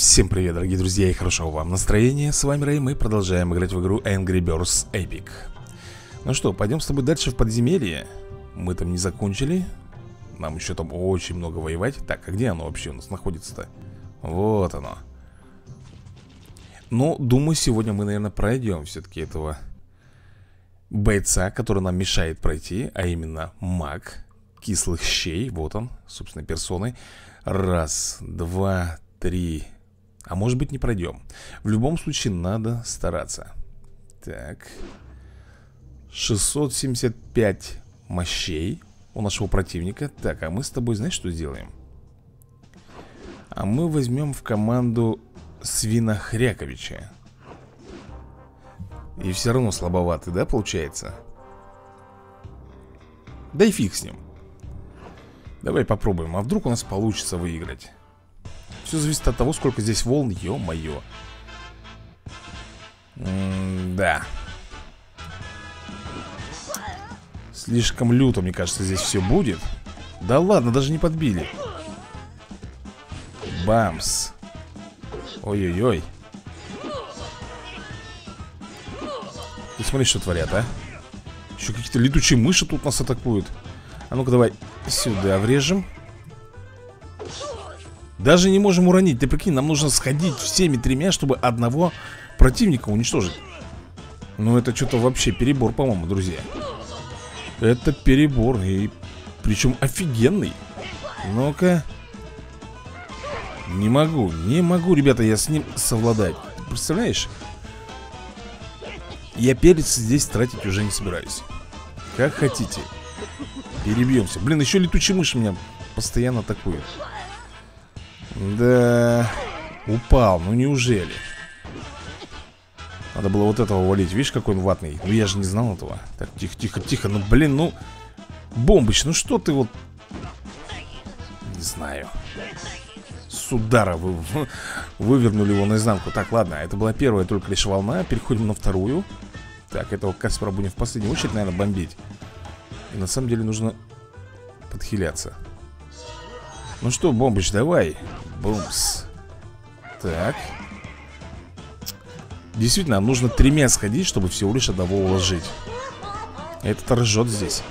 Всем привет, дорогие друзья, и хорошего вам настроения. С вами Рэй, мы продолжаем играть в игру Angry Birds Epic. Ну что, пойдем с тобой дальше в подземелье. Мы там не закончили. Нам еще там очень много воевать. Так, а где оно вообще у нас находится-то? Вот оно. Но, думаю, сегодня мы, наверное, пройдем все-таки этого бойца, который нам мешает пройти, а именно маг кислых щей. Вот он, собственно, персоной. Раз, два, три, а может быть не пройдем В любом случае надо стараться. Так. 675 мощей у нашего противника. Так, а мы с тобой знаешь, что сделаем? А мы возьмем в команду Свина Хряковича. И все равно слабоватый, да, получается? Да и фиг с ним. Давай попробуем, а вдруг у нас получится выиграть все зависит от того, сколько здесь волн Ё-моё. Да. Слишком люто, мне кажется, здесь все будет. Да ладно, даже не подбили. Бамс. Ой-ой-ой. Ты смотри, что творят, а. Еще какие-то летучие мыши тут нас атакуют. А ну-ка давай сюда врежем даже не можем уронить. Ты прикинь, нам нужно сходить всеми тремя Чтобы одного противника уничтожить. Ну это что-то вообще перебор, по-моему, друзья. Это перебор И причем офигенный. Ну-ка. Не могу, не могу, ребята, я с ним совладать. Представляешь? Я перец здесь тратить уже не собираюсь. Как хотите. Перебьемся. Блин, еще летучие мыши меня постоянно атакуют да, упал, ну неужели? Надо было вот этого валить, видишь, какой он ватный? Ну я же не знал этого. Так, тихо, тихо, тихо, ну блин, ну Бомбыч, ну что ты вот? Не знаю. С удара вы, вывернули его наизнанку. Так, ладно, это была первая только лишь волна. Переходим на вторую. Так, этого Каспера будем в последнюю очередь, наверное, бомбить. И на самом деле нужно подхиляться ну что, Бомбыч, давай. Бумс. Так. Действительно, нужно тремя сходить, чтобы всего лишь одного уложить. Этот ржет здесь.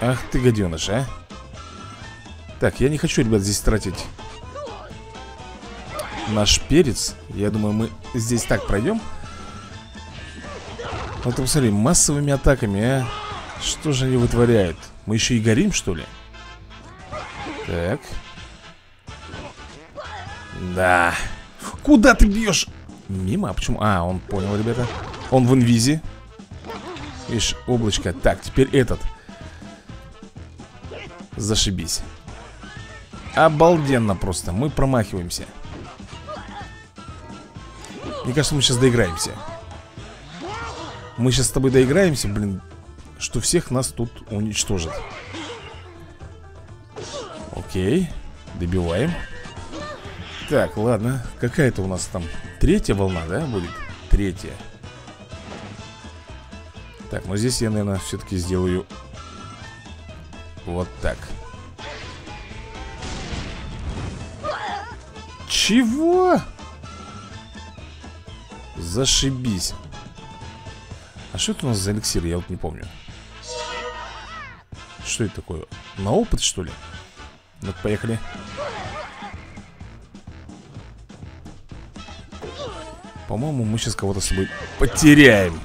Ах ты, гаденыш, а. Так, я не хочу, ребят, здесь тратить Наш перец. Я думаю, мы здесь так пройдем. Вот посмотри, массовыми атаками, а. Что же они вытворяют? Мы еще и горим, что ли? Так. Да. Куда ты бьешь? Мимо? А почему? А, он понял, ребята. Он в инвизе. Видишь, облачко. Так, теперь этот. Зашибись. Обалденно просто. Мы промахиваемся. Мне кажется, мы сейчас доиграемся. Мы сейчас с тобой доиграемся, блин Что всех нас тут уничтожит Окей, добиваем Так, ладно Какая-то у нас там третья волна, да, будет? Третья Так, ну здесь я, наверное, все-таки сделаю Вот так Чего? Зашибись А что это у нас за эликсир? Я вот не помню Что это такое? На опыт, что ли? Ну поехали. По-моему, мы сейчас кого-то с собой потеряем.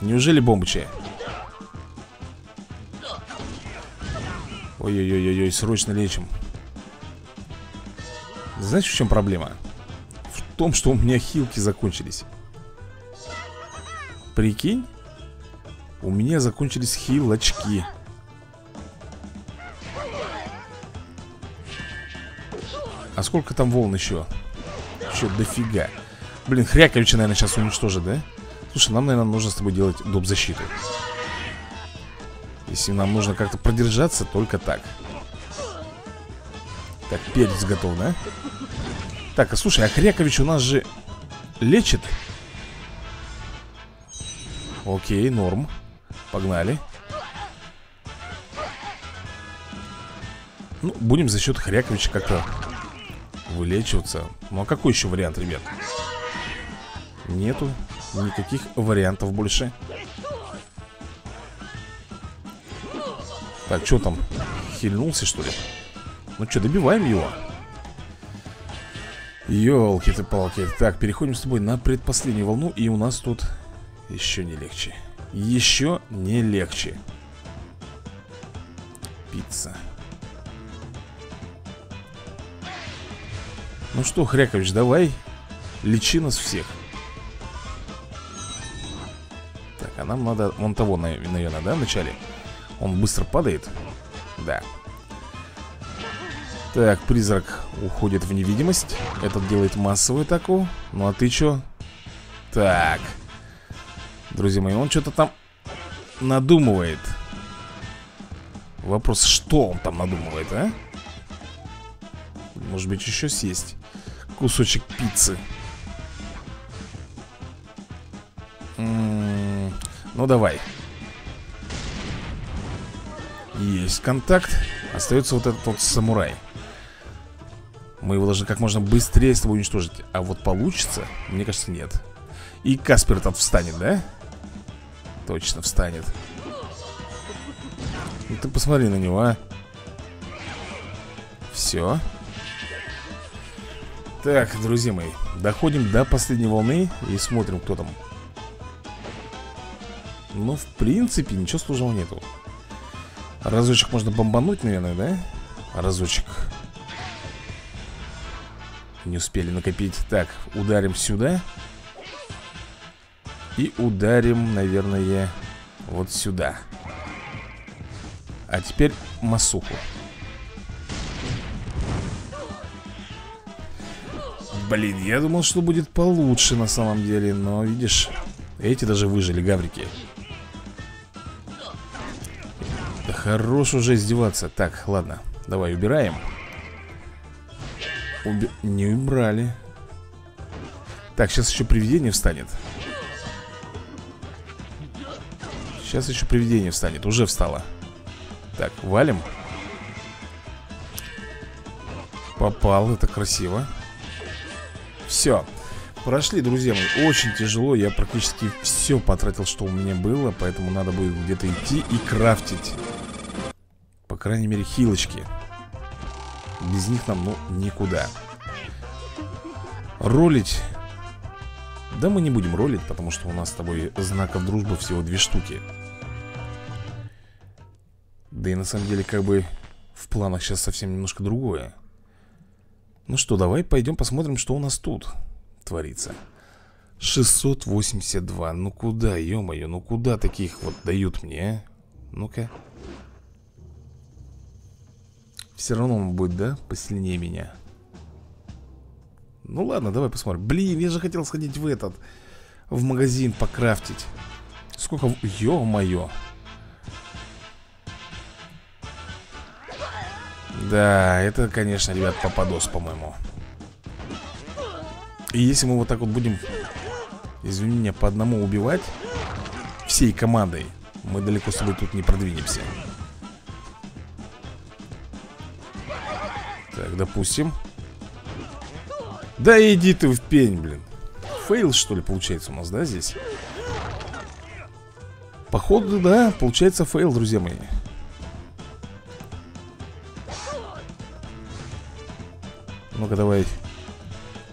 Неужели бомбычи? Ой-ой-ой-ой, срочно лечим. Знаете, в чем проблема? В том, что у меня хилки закончились. Прикинь? У меня закончились хилочки. А сколько там волн еще? Еще дофига Блин, Хряковича, наверное, сейчас уничтожит, да? Слушай, нам, наверное, нужно с тобой делать доп. защиту Если нам нужно как-то продержаться, только так Так, перец готов, да? Так, а слушай, а Хрякович у нас же лечит Окей, норм Погнали Ну, будем за счет Хряковича как-то Вылечиваться Ну а какой еще вариант, ребят? Нету никаких вариантов больше Так, что там? Хильнулся, что ли? Ну что, добиваем его елки ты палки Так, переходим с тобой на предпоследнюю волну И у нас тут еще не легче Еще не легче Пицца Ну что, Хрякович, давай Лечи нас всех. Так, а нам надо вон того, наверное, да, вначале? Он быстро падает? Да. Так, призрак уходит в невидимость. Этот делает массовую атаку. Ну а ты чё? Так. Друзья мои, он что-то там надумывает. Вопрос, что он там надумывает, а? Может быть, еще съесть кусочек пиццы. Ну, давай. Есть контакт. Остается вот этот вот самурай. Мы его должны как можно быстрее с тобой уничтожить. А вот получится? Мне кажется, нет. И Каспер этот встанет, да? Точно встанет. Ну ты посмотри на него, а. Все так, друзья мои, доходим до последней волны и смотрим, кто там. Ну, в принципе, ничего сложного нету. Разочек можно бомбануть, наверное, да? Разочек. Не успели накопить. Так, ударим сюда. И ударим, наверное, вот сюда. А теперь масуху. Блин, я думал, что будет получше на самом деле Но, видишь, эти даже выжили, гаврики. Да хорош уже издеваться. Так, ладно, давай убираем. Уби... Не убрали. Так, сейчас еще привидение встанет. Сейчас еще привидение встанет Уже встало. Так, валим. Попал, это красиво все Прошли, друзья мои, очень тяжело. Я практически все потратил, что у меня было Поэтому надо будет где-то идти и крафтить. По крайней мере, хилочки. Без них нам, ну, никуда. Ролить. Да мы не будем ролить, потому что у нас с тобой знаков дружбы всего две штуки. Да и на самом деле, как бы В планах сейчас совсем немножко другое ну что, давай пойдем посмотрим, что у нас тут творится. 682, ну куда, ё-моё, ну куда таких вот дают мне, а? Ну-ка. Все равно он будет, да, посильнее меня? Ну ладно, давай посмотрим. Блин, я же хотел сходить в этот В магазин покрафтить. Сколько, ё-моё Да, это, конечно, ребят, попадос, по-моему. И если мы вот так вот будем Извини меня, по одному убивать Всей командой Мы далеко с тобой тут не продвинемся. Так, допустим. Да иди ты в пень, блин. Фейл, что ли, получается у нас, да, здесь? Походу, да, получается фейл, друзья мои Ну-ка, давай.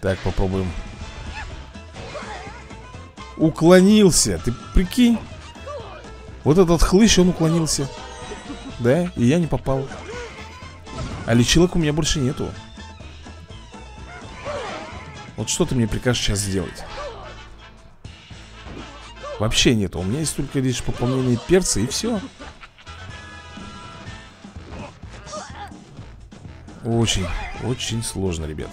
Так, попробуем. Уклонился. Ты прикинь. Вот этот хлыщ, он уклонился. Да, и я не попал. А лечилок у меня больше нету? Вот что ты мне прикажешь сейчас сделать? Вообще нету. У меня есть только лишь пополнение перца и все Очень, очень сложно, ребят.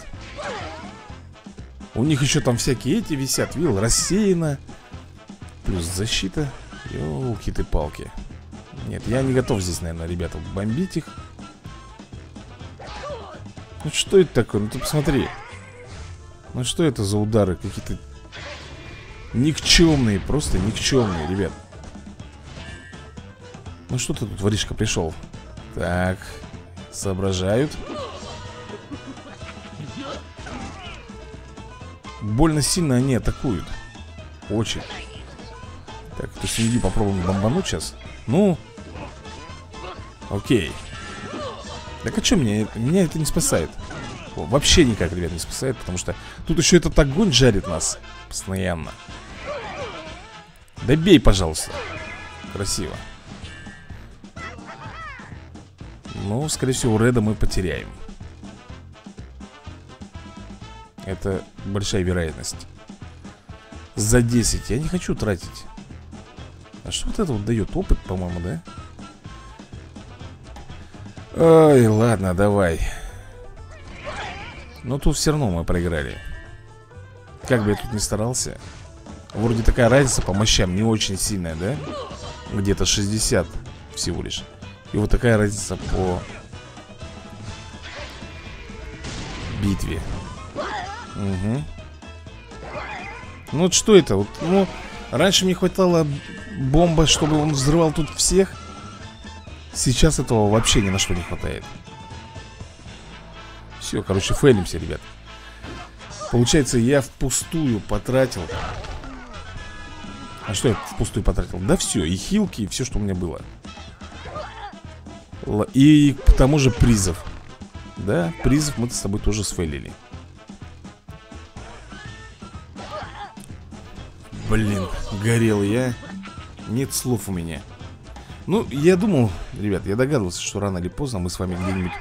У них еще там всякие эти висят, видел, рассеяно. Плюс защита. Ёлки ты палки. Нет, я не готов здесь, наверное, ребята, бомбить их. Ну что это такое? Ну ты посмотри. Ну что это за удары? Какие-то Никчемные, просто никчемные, ребят. Ну что ты тут, воришка, пришел? Так, соображают Больно сильно они атакуют. Очень. Так, то есть попробуем бомбануть сейчас. Ну. Окей. Так а что мне? Меня это не спасает? Вообще никак, ребят, не спасает Потому что тут еще этот огонь жарит нас Постоянно. Да пожалуйста. Красиво. Ну, скорее всего, Реда мы потеряем Это большая вероятность. За 10 Я не хочу тратить. А что вот это вот дает? Опыт, по-моему, да? Ой, ладно, давай. Но тут все равно мы проиграли. Как бы я тут ни старался. Вроде такая разница по мощам не очень сильная, да? Где-то 60 всего лишь. И вот такая разница по битве Угу Ну вот что это? Вот, ну, раньше мне хватало бомба, чтобы он взрывал тут всех. Сейчас этого вообще ни на что не хватает. Все, короче, фейлимся, ребят. Получается, я впустую потратил. А что я впустую потратил? Да все, и хилки, и все, что у меня было. И к тому же призов Да, призов мы с тобой тоже сфейлили Блин, горел я Нет слов у меня Ну, я думал, ребят, я догадывался, что рано или поздно мы с вами где-нибудь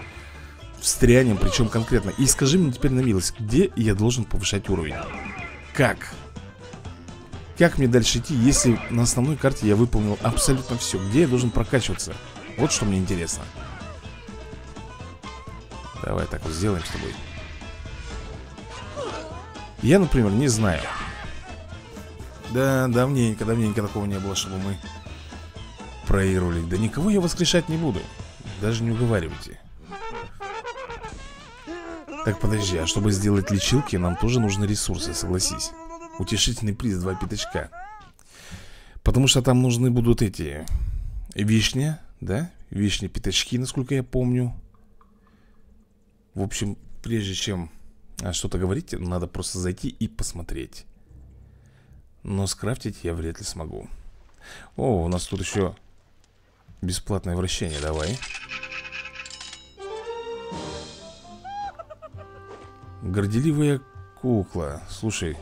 встрянем, причем конкретно И скажи мне теперь на милость, где я должен повышать уровень? Как? Как мне дальше идти, если на основной карте я выполнил абсолютно все? Где я должен прокачиваться? Вот что мне интересно Давай так вот сделаем с тобой Я, например, не знаю да, давненько, давненько такого не было, чтобы мы проигрывали Да никого я воскрешать не буду. Даже не уговаривайте. Так, подожди, а чтобы сделать лечилки Нам тоже нужны ресурсы, согласись. Утешительный приз, два пятачка. Потому что там нужны будут эти Вишня, да? Вишня пятачки, насколько я помню. В общем, прежде чем а, что-то говорить Надо просто зайти и посмотреть но скрафтить я вряд ли смогу. О, у нас тут еще Бесплатное вращение, давай. Горделивая кукла. Слушай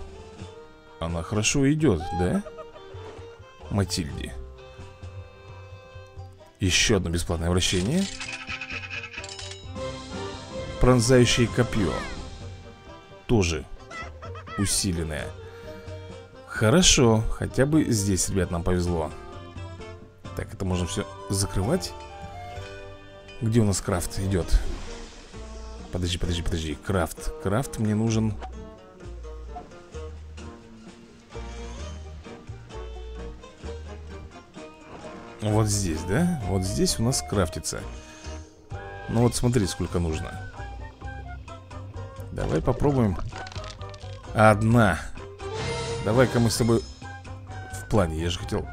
Она хорошо идет, да? Матильди. Еще одно бесплатное вращение. Пронзающее копье. Тоже усиленное Хорошо, хотя бы здесь, ребят, нам повезло. Так, это можно все закрывать. Где у нас крафт идет? Подожди, подожди, подожди. Крафт, крафт мне нужен. Вот здесь, да? Вот здесь у нас крафтится. Ну вот смотри, сколько нужно. Давай попробуем. Одна Давай-ка мы с тобой В плане, я же хотел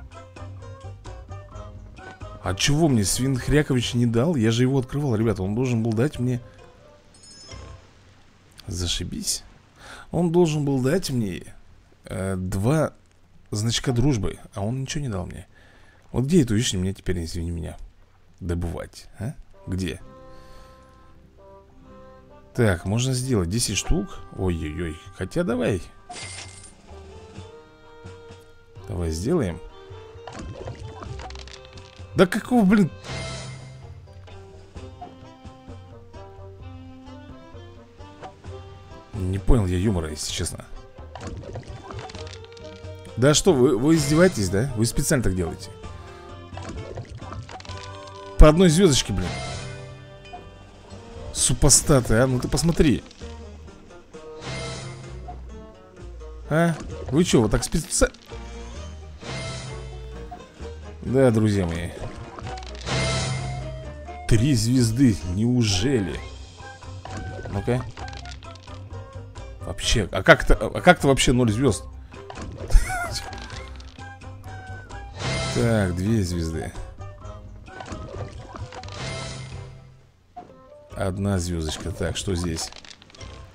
А чего мне Свин Хрякович не дал? Я же его открывал, ребята Он должен был дать мне Зашибись Он должен был дать мне э, Два значка дружбы А он ничего не дал мне Вот где эту вишню мне теперь, извини меня Добывать, а? Где? Так, можно сделать 10 штук Ой-ой-ой Хотя давай Давай сделаем Да какого, блин Не понял я юмора, если честно Да что, вы, вы издеваетесь, да? Вы специально так делаете По одной звездочке, блин Супостаты, а? Ну ты посмотри А? Вы что, вот так специально... Да, друзья мои Три звезды, неужели? Ну-ка Вообще, а как-то, а как-то вообще ноль звезд? Так, две звезды Одна звездочка Так, что здесь?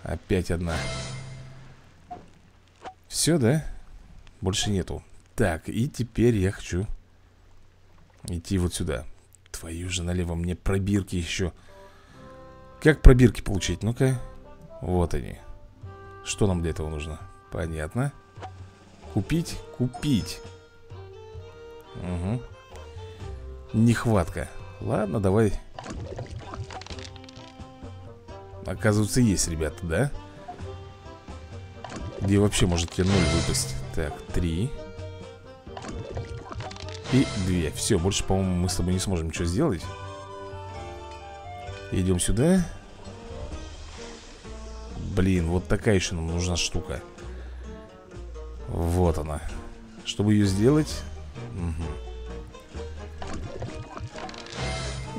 Опять одна все, да? Больше нету Так, и теперь я хочу Идти вот сюда Твою же налево, мне пробирки еще Как пробирки получить? Ну-ка Вот они Что нам для этого нужно? Понятно Купить? Купить Угу Нехватка Ладно, давай Оказывается, есть, ребята, да? Где вообще может тебе ноль выпасть? Так, три И две Все, больше, по-моему, мы с тобой не сможем ничего сделать. Идем сюда. Блин, вот такая еще нам нужна штука. Вот она. Чтобы ее сделать. Угу.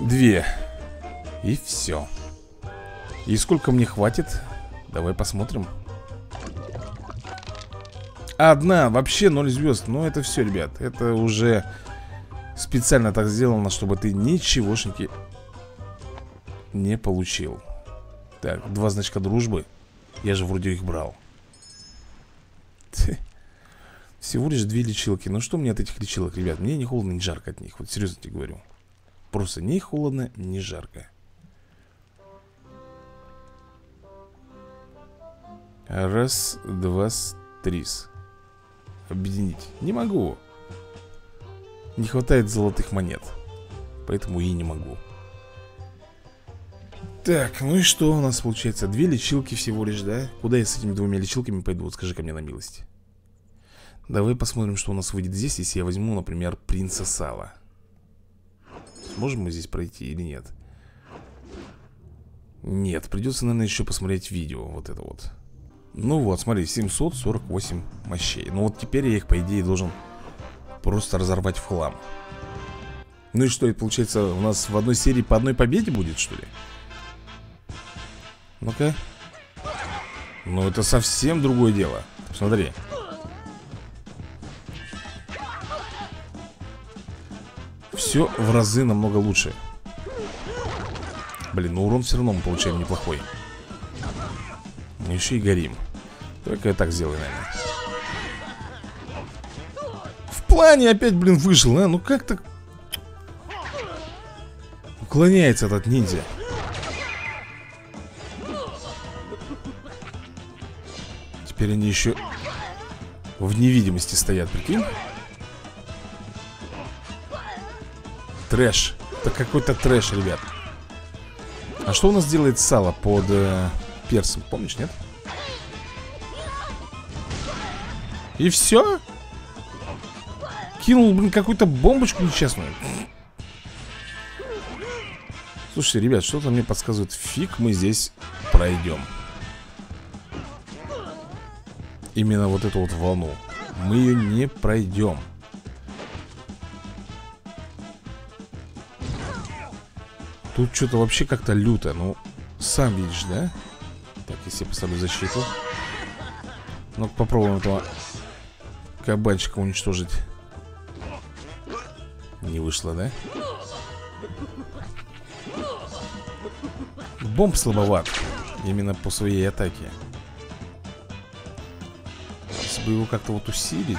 Две. И все И сколько мне хватит? Давай посмотрим Одна, вообще ноль звезд. Но это все, ребят, это уже Специально так сделано, чтобы ты ничегошеньки Не получил. Так, два значка дружбы. Я же вроде их брал. Всего лишь две лечилки. Ну что мне от этих лечилок, ребят? Мне не холодно, не жарко от них. Вот серьезно тебе говорю. Просто не холодно, не жарко. Раз, два, три объединить Не могу Не хватает золотых монет Поэтому и не могу Так, ну и что у нас получается? Две лечилки всего лишь, да? Куда я с этими двумя лечилками пойду? Вот скажи ко мне на милость Давай посмотрим, что у нас выйдет здесь Если я возьму, например, принца Сала Сможем мы здесь пройти или нет? Нет, придется, наверное, еще посмотреть видео Вот это вот ну вот, смотри, 748 мощей. Ну вот теперь я их, по идее, должен просто разорвать в хлам. Ну и что, это получается у нас в одной серии по одной победе будет, что ли? Ну-ка. Ну это совсем другое дело. Смотри. Все в разы намного лучше. Блин, ну урон все равно мы получаем неплохой. Еще и горим. Только я так сделаю, наверное плане опять, блин, вышел, а? Ну как так Уклоняется этот ниндзя Теперь они еще В невидимости стоят, прикинь Трэш Это какой-то трэш, ребят А что у нас делает сало под э, персом? Помнишь, нет? И все? Кинул, блин, какую-то бомбочку нечестную Слушайте, ребят, что-то мне подсказывает Фиг мы здесь пройдем. Именно вот эту вот волну. Мы ее не пройдем. Тут что-то вообще как-то люто. Ну, сам видишь, да? Так, если я поставлю защиту. Ну, попробуем этого кабанчика уничтожить Не вышло, да? Бомб слабоват. Именно по своей атаке. Если бы его как-то вот усилить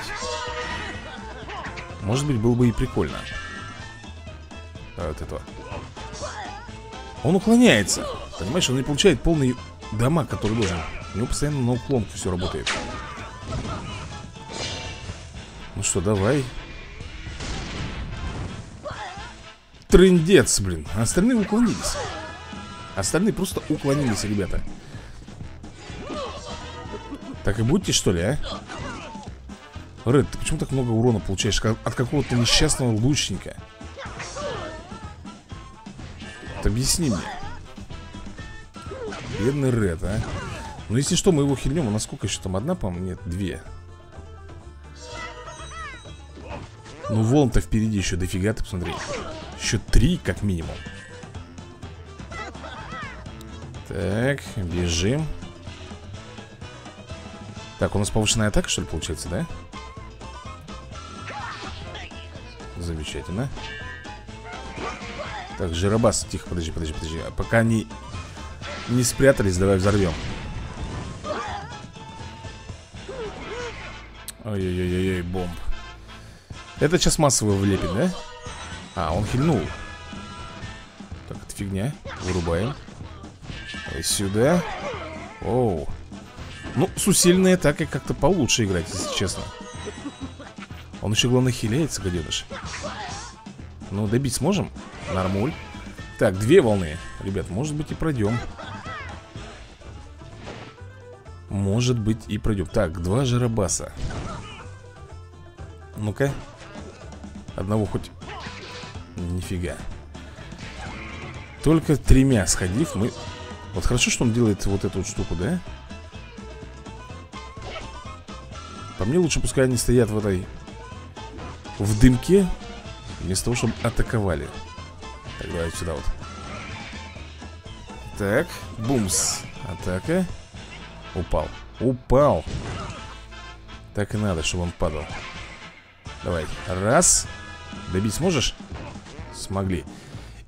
Может быть, было бы и прикольно. А Вот это. Он уклоняется. Понимаешь, он не получает полный дамаг, который должен У него постоянно на уклонку все работает. Ну что, давай Трындец, блин Остальные уклонились Остальные просто уклонились, ребята Так и будьте, что ли, а? Ред, ты почему так много урона получаешь от какого-то несчастного лучника? Вот объясни мне Бедный Ред, а Ну, если что, мы его хильнем У нас сколько еще там? Одна, по-моему? Нет, две Ну, волн-то впереди еще дофига, ты посмотри Еще три, как минимум. Так, бежим. Так, у нас повышенная атака, что ли, получается, да? Замечательно. Так, жиробас, тихо, подожди, подожди, подожди. А Пока они не спрятались, давай взорвем. Ой-ой-ой-ой, бомб. Это сейчас массово влепит, да? А, он хильнул. Так, это фигня. Вырубаем. И сюда. Оу. Ну, с усиленной атакой как-то получше играть, если честно. Он еще, главное, хиляется, гаденыш. Ну, добить сможем? Нормуль. Так, две волны. Ребят, может быть и пройдем. Может быть и пройдем. Так, два жарабаса. Ну-ка. Одного хоть Нифига. Только тремя сходив мы Вот хорошо, что он делает вот эту вот штуку, да? По мне лучше пускай они стоят в этой В дымке Вместо того, чтобы атаковали. Так, давай сюда вот. Так, бумс. Атака. Упал, упал. Так и надо, чтобы он падал. Давай, раз. Добить сможешь? Смогли.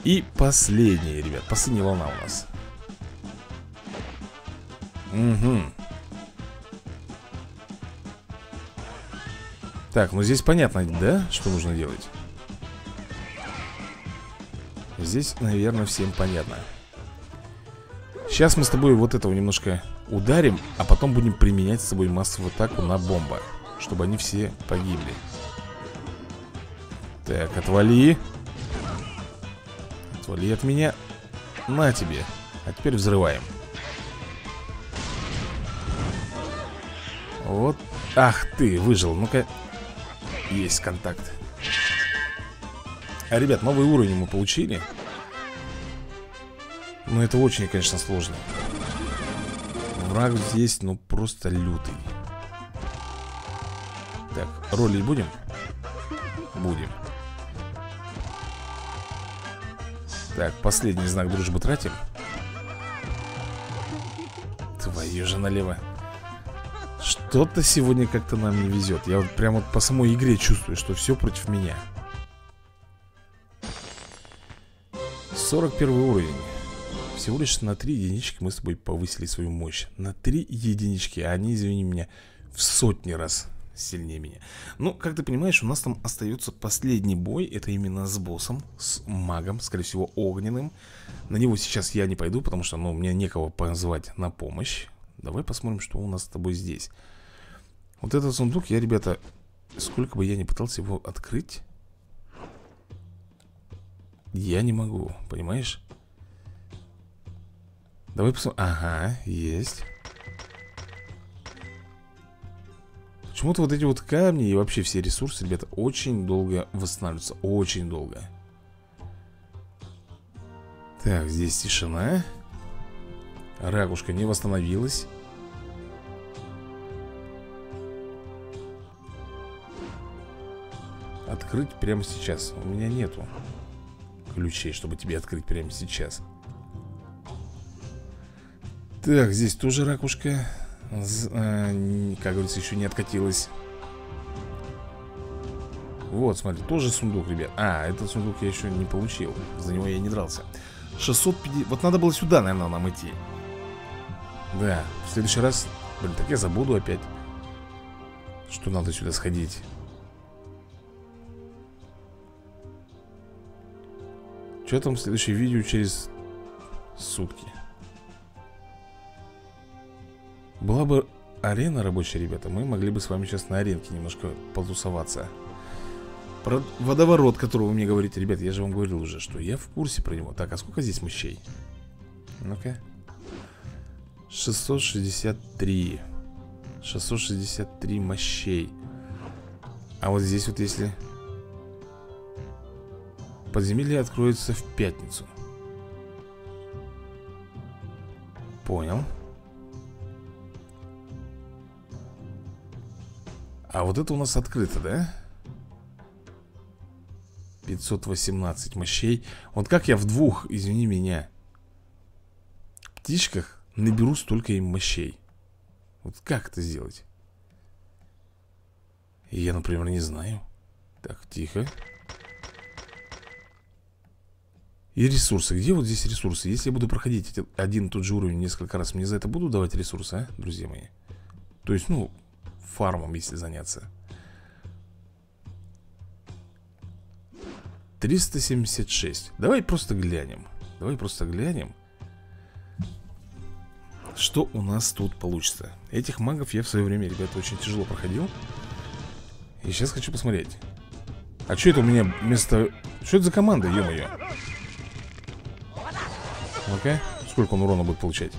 И последняя, ребят, последняя волна у нас. Угу Так, ну здесь понятно, да, что нужно делать? Здесь, наверное, всем понятно. Сейчас мы с тобой вот этого немножко ударим А потом будем применять с собой массовую атаку на бомба Чтобы они все погибли. Так, отвали Отвали от меня На тебе А теперь взрываем Вот Ах ты, выжил, ну-ка Есть контакт. А, ребят, новый уровень мы получили. Но это очень, конечно, сложно. Враг здесь, ну, просто лютый. Так, роли будем? Будем Так, последний знак дружбы тратим. Твою же налево. Что-то сегодня как-то нам не везет. Я вот прямо по самой игре чувствую, что все против меня. 41 уровень. Всего лишь на 3 единички мы с тобой повысили свою мощь. На 3 единички, а они, извини меня, в сотни раз сильнее меня. Ну, как ты понимаешь, у нас там остается последний бой Это именно с боссом, с магом, скорее всего, огненным. На него сейчас я не пойду, потому что, ну, мне некого позвать на помощь. Давай посмотрим, что у нас с тобой здесь. Вот этот сундук, я, ребята, сколько бы я ни пытался его открыть я не могу, понимаешь? Давай посмотрим Ага, есть Почему-то вот эти вот камни и вообще все ресурсы, ребята, очень долго восстанавливаются Очень долго. Так, здесь тишина. Ракушка не восстановилась. Открыть прямо сейчас. У меня нету ключей, чтобы тебе открыть прямо сейчас. Так, здесь тоже ракушка Как говорится, еще не откатилась Вот, смотри, тоже сундук, ребят. А, этот сундук я еще не получил. За него я не дрался. 650... Вот надо было сюда, наверное, нам идти. Да, в следующий раз Блин, так я забуду опять Что надо сюда сходить. Что там следующее видео через сутки? Была бы арена рабочая, ребята Мы могли бы с вами сейчас на аренке немножко потусоваться. Про водоворот, который вы мне говорите Ребят, я же вам говорил уже, что я в курсе про него. Так, а сколько здесь мощей? Ну-ка. 663 663 мощей. А вот здесь вот если Подземелье откроется в пятницу. Понял А вот это у нас открыто, да? 518 мощей Вот как я в двух, извини меня Птичках наберу столько им мощей Вот как это сделать? Я, например, не знаю Так, тихо И ресурсы. Где вот здесь ресурсы? Если я буду проходить один и тот же уровень несколько раз, мне за это будут давать ресурсы, а, друзья мои? То есть, ну, фармом, если заняться. 376 Давай просто глянем. Давай просто глянем Что у нас тут получится. Этих магов я в свое время, ребята, очень тяжело проходил. И сейчас хочу посмотреть. А что это у меня вместо... Что это за команда, ё-моё? Ну-ка, сколько он урона будет получать?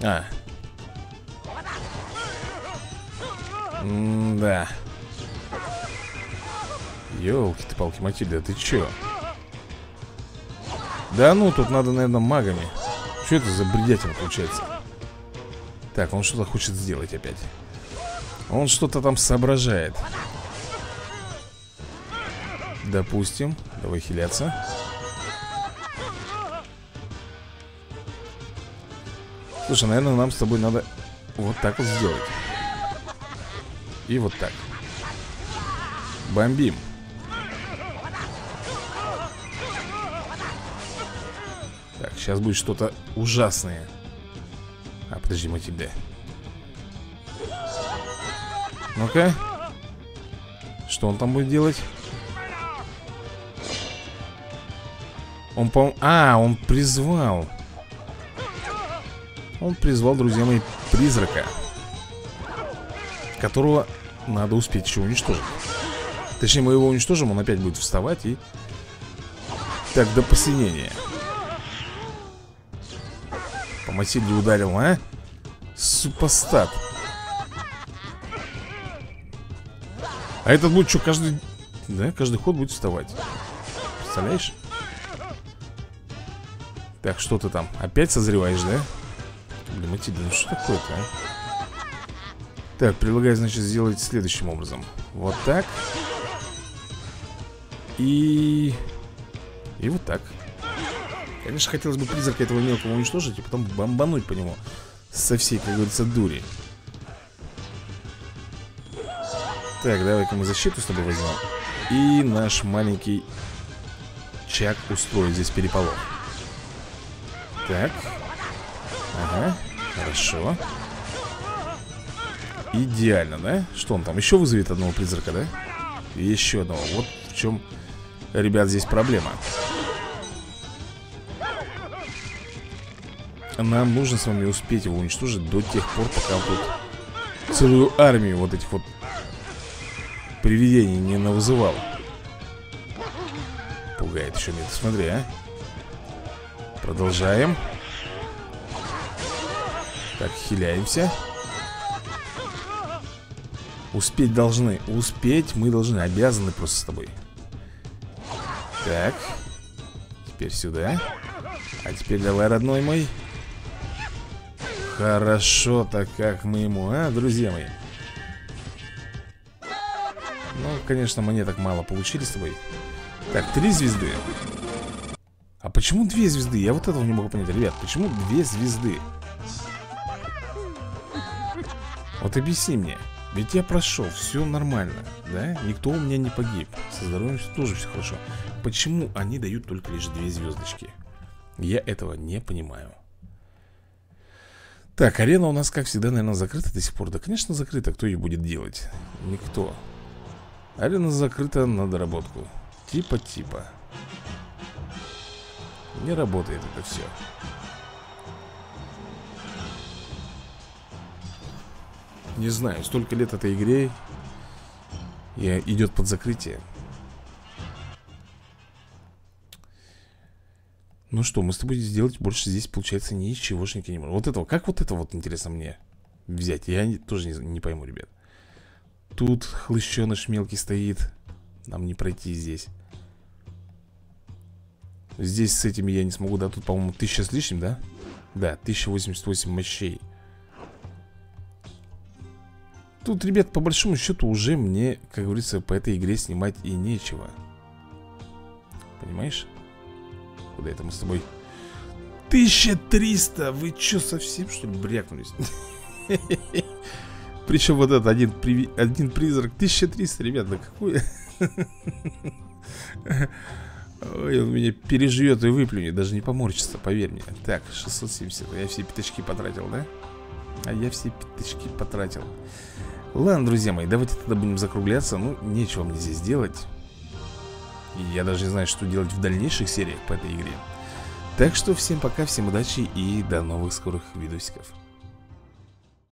А М-да Ёлки-ты-палки, Матильда, ты чё? Да ну, тут надо, наверное, магами. Что это за бредятина получается? Так, он что-то хочет сделать опять. Он что-то там соображает. Допустим. Давай хиляться. Слушай, наверное, нам с тобой надо Вот так вот сделать И вот так. Бомбим. Сейчас будет что-то ужасное. А, подожди, Матильда Ну-ка. Что он там будет делать? Он, по А, он призвал. Он призвал, друзья мои, призрака Которого надо успеть еще уничтожить Точнее, мы его уничтожим, он опять будет вставать и... Так, до посинения Масильде ударил, а? Супостат А этот будет что, каждый... Да, каждый ход будет вставать Представляешь? Так, что ты там? Опять созреваешь, да? Блин, Матильда, ну что такое-то, а? Так, предлагаю, значит, сделать следующим образом. Вот так. И... И вот так. Конечно, хотелось бы призрака этого мелкого уничтожить И потом бомбануть по нему Со всей, как говорится, дури. Так, давай-ка мы защиту с тобой возьмем. И наш маленький Чак устроит здесь переполох. Так. Ага, хорошо Идеально, да? Что он там? Еще вызовет одного призрака, да? еще одного Вот в чем, ребят, здесь проблема Нам нужно с вами успеть его уничтожить до тех пор, пока тут целую армию вот этих вот привидений не навызывал. Пугает еще меня, смотри, а. Продолжаем. Так, хиляемся. Успеть должны. Успеть мы должны. Обязаны просто с тобой. Так. Теперь сюда. А теперь давай, родной мой. Хорошо-то как мы ему, а, друзья мои Ну, конечно, монеток мало получили с тобой Так, три звезды А почему две звезды? Я вот этого не могу понять Ребят, почему две звезды? Вот объясни мне Ведь я прошел, все нормально Да? Никто у меня не погиб. Со здоровьем тоже все хорошо. Почему они дают только лишь две звездочки? Я этого не понимаю. Так, арена у нас, как всегда, наверное, закрыта до сих пор. Да, конечно, закрыта, кто ее будет делать? Никто. Арена закрыта на доработку. Типа-типа. Не работает это все Не знаю, столько лет этой игре И идет под закрытие Ну что, мы с тобой сделать больше здесь, получается, ничегошники не можем Вот этого, как вот это вот, интересно мне взять? Я не, тоже не, не пойму, ребят Тут хлыщеныш мелкий стоит Нам не пройти здесь Здесь с этими я не смогу, да? Тут, по-моему, тысяча с лишним, да? Да, 1088 мощей Тут, ребят, по большому счету уже мне, как говорится, по этой игре снимать и нечего Понимаешь? Куда это мы с тобой? 1300! Вы что, совсем что ли брякнулись? Причем вот этот один, при... один призрак 1300, ребят, да какой? Ой, он меня переживет и выплюнет Даже не поморщится, поверь мне Так, 670, я все пятачки потратил, да? А я все пятачки потратил Ладно, друзья мои, давайте тогда будем закругляться. Ну, нечего мне здесь делать. Я даже не знаю, что делать в дальнейших сериях по этой игре. Так что всем пока, всем удачи и до новых скорых видосиков